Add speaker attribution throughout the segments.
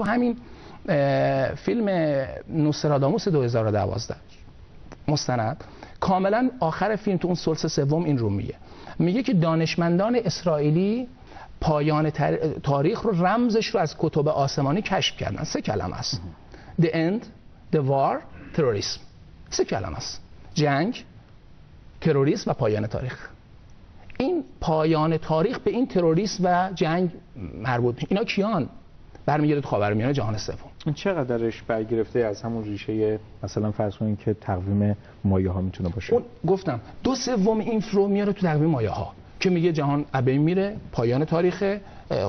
Speaker 1: تو همین فیلم نوستراداموس 2012 مستند. کاملا آخر فیلم تو اون سلس سوم این رو میگه. میگه که دانشمندان اسرائیلی پایان تاریخ رو رمزش رو از کتب آسمانی کشف کردن. سه کلمه است. The end, the war, terrorism. سه کلمه است. جنگ تروریسم و پایان تاریخ. این پایان تاریخ به این تروریسم و جنگ مربوط اینا کیان؟ برمیگرده خاورمیانه جهان سوم.
Speaker 2: این چقدرش برگرفته از همون ریشه مثلا فرض کنید که تقویم مایه ها می‌تونه باشه؟
Speaker 1: اون گفتم دو سوم این فرو میاره تو تقویم مایه ها که میگه جهان ابی میره پایان تاریخ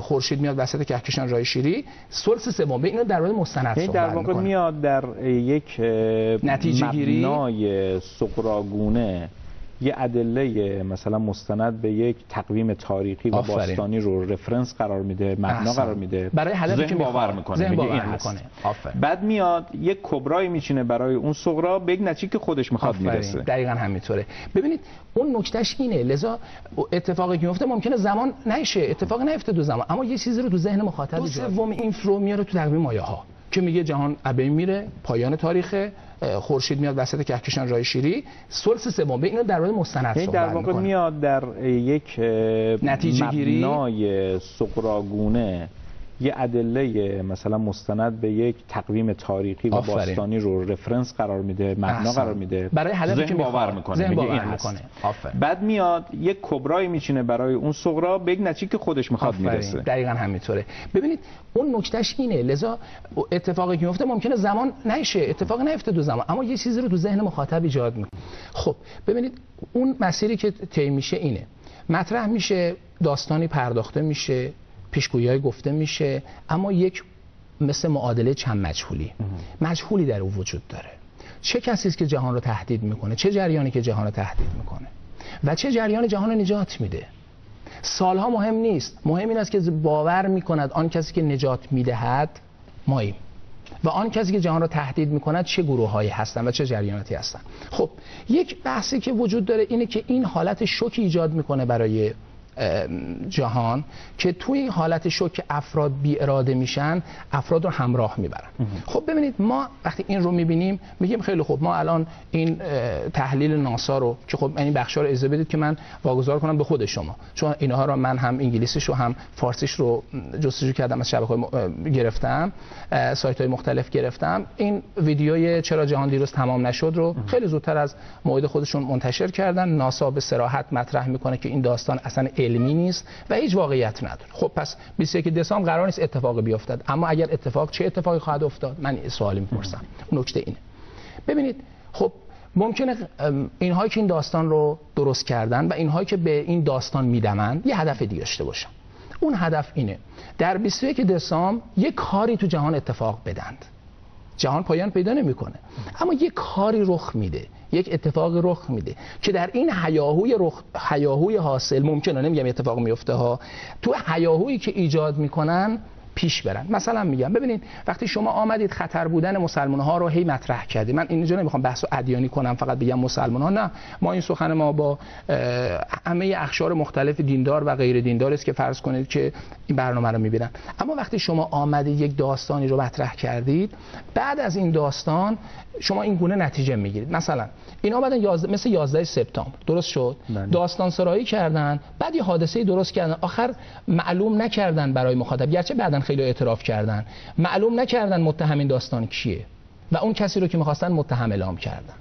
Speaker 1: خورشید میاد وسط کهکشان راه شیری. سورس سوم به اینو در مورد مستند
Speaker 2: یعنی در واقع میاد در یک
Speaker 1: نتیجه گیری
Speaker 2: مبنای سقراگونه یه ادله مثلا مستند به یک تقویم تاریخی و
Speaker 1: آفرین.
Speaker 2: باستانی رو رفرنس قرار میده معنا. قرار میده
Speaker 1: برای
Speaker 2: ذهن
Speaker 1: که
Speaker 2: باور. می‌کنه
Speaker 1: ذهن
Speaker 2: میگه
Speaker 1: باور
Speaker 2: این.
Speaker 1: می‌کنه. آفرین.
Speaker 2: بعد میاد یک کبرایی میچینه برای اون صغرا به یک نتیجه که خودش می‌خواد
Speaker 1: آفرین.
Speaker 2: می‌رسه
Speaker 1: دقیقا همینطوره ببینید اون نکتهش اینه لذا اتفاقی که میفته ممکنه زمان نشه اتفاق نیفته دو زمان اما یه چیزی رو تو ذهن مخاطب دو سوم این فرو میاره تو تقویم مایه ها که میگه جهان ابی میره پایان تاریخ خورشید میاد وسط کهکشان راه شیری سورس سوم به اینو در مورد مستند
Speaker 2: یعنی در
Speaker 1: صحبت
Speaker 2: واقع
Speaker 1: می‌کنه
Speaker 2: میاد در یک
Speaker 1: نتیجه گیری.
Speaker 2: مبنای سقراگونه یه ادله مثلا مستند به یک تقویم تاریخی و
Speaker 1: آفرین.
Speaker 2: باستانی رو رفرنس قرار میده معنا. قرار میده
Speaker 1: برای هدفی که
Speaker 2: باور. می‌کنه
Speaker 1: ذهن
Speaker 2: میگه
Speaker 1: باور
Speaker 2: این.
Speaker 1: می‌کنه. آفرین.
Speaker 2: بعد میاد یک کبرایی میچینه برای اون صغرا به یک نتیجه که خودش می‌خواد
Speaker 1: آفرین.
Speaker 2: می‌رسه
Speaker 1: دقیقا همینطوره ببینید اون نکتهش اینه لذا اتفاقی که میفته ممکنه زمان نشه اتفاق نیفته دو زمان اما یه چیزی رو تو ذهن مخاطب ایجاد می‌کنه خب ببینید اون مسیری که طی میشه اینه مطرح میشه داستانی پرداخته میشه پیشگویی گفته میشه اما یک مثل معادله چند مجهولی. مجهولی در او وجود داره. چه کسی است که جهان رو تهدید می‌کنه؟ چه جریانی که جهان رو تهدید می‌کنه؟ و چه جریان جهان رو نجات میده؟ سالها مهم نیست. مهم این است که باور می‌کند آن کسی که نجات می‌دهد ماییم. و آن کسی که جهان را تهدید می‌کند چه گروه هایی هستند و چه جریاناتی هستند. خب یک بحثی که وجود داره اینه که این حالت شوک ایجاد می‌کنه برای جهان که توی این حالت شوک افراد بی اراده میشن افراد رو همراه می‌برن. خب ببینید ما وقتی این رو می‌بینیم میگیم خیلی خوب ما الان این تحلیل ناسا رو که خب این بخشا رو اجازه بدید که من واگذار کنم به خود شما. چون اینها رو من هم انگلیسیش رو هم فارسیش رو جستجو کردم از شبکه‌های گرفتم سایت های مختلف گرفتم. این ویدیوی چرا جهان دیروز تمام نشد رو خیلی زودتر از موعد خودشون منتشر کردن. ناسا به صراحت مطرح می‌کنه که این داستان اصلا علمی نیست و هیچ واقعیت نداره. خب پس 21 دسامبر قرار نیست اتفاقی بیفتد اما اگر اتفاق چه اتفاقی خواهد افتاد؟ من سوالی می‌پرسم. نکته اینه. ببینید خب ممکنه اینهایی که این داستان رو درست کردن و اینهایی که به این داستان میدمن یه هدف دیگه داشته باشن. اون هدف اینه در 21 دسامبر یک کاری تو جهان اتفاق بدند. جهان پایان پیدا نمی‌کنه. اما یک کاری رخ میده یک اتفاق رخ میده که در این حیاهوی رخ حیاهوی حاصل ممکنه نمیگم اتفاق میفته ها تو حیاهویی که ایجاد می‌کنن پیش برن. مثلا میگم ببینید وقتی شما آمدید خطر بودن مسلمان ها رو هی مطرح کردید. من اینجا نمی‌خوام بحث ادیانی کنم فقط بگم مسلمان ها نه. ما این سخن ما با همه اخشار مختلف دیندار و غیر دیندار است که فرض کنید که این برنامه رو می‌بینن. اما وقتی شما آمدید یک داستانی رو مطرح کردید بعد از این داستان شما این گونه نتیجه می‌گیرید. مثلا اینا بعدن یازده مثل 11 سپتامبر. درست شد؟ بله. داستان سرایی کردن بعد یه حادثه درست کردن. آخر معلوم نکردن برای مخاطب. گرچه بعدن خیلی اعتراف کردن. معلوم نکردن متهم این داستان کیه. و اون کسی رو که می‌خواستن متهم اعلام کردن.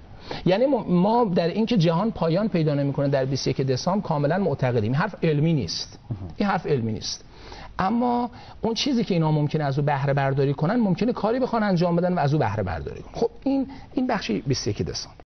Speaker 1: یعنی ما در اینکه جهان پایان پیدا نمی‌کنه در 21 دسامبر کاملا معتقدیم. حرف علمی نیست. این حرف علمی نیست. اما اون چیزی که اینا ممکنه از او بهره برداری کنن ممکنه کاری بخوان انجام بدن و از او بهره برداری کنن. خب این این بخشی 21 دسامبر.